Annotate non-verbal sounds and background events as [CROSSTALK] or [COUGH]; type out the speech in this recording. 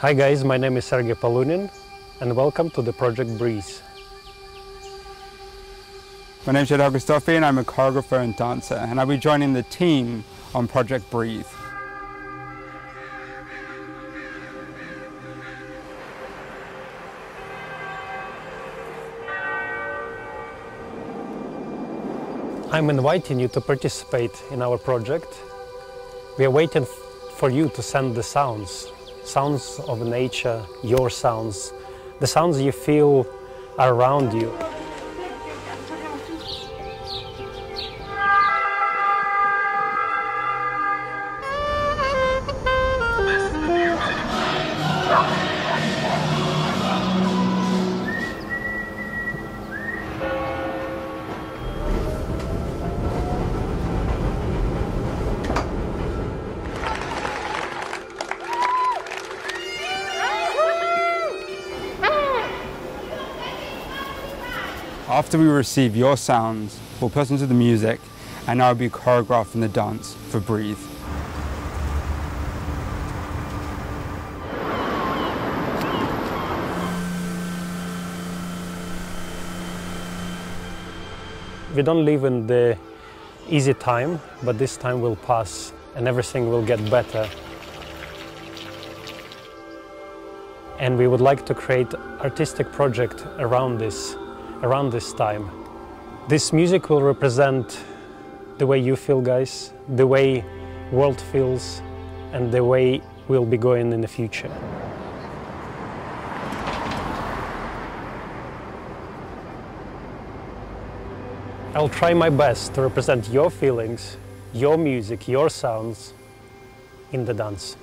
Hi guys, my name is Sergei Polunin and welcome to the project Breathe. My name is Jade Hale-Christofi and I'm a choreographer and dancer and I'll be joining the team on Project Breathe. I'm inviting you to participate in our project. We are waiting for you to send the sounds, sounds of nature, your sounds, the sounds you feel around you. [LAUGHS] After we receive your sounds, we'll put into the music and I'll be choreographing the dance for Breathe. We don't live in the easy time, but this time will pass and everything will get better. And we would like to create artistic project around this, around this time. This music will represent the way you feel, guys, the way world feels, and the way we'll be going in the future. I'll try my best to represent your feelings, your music, your sounds in the dance.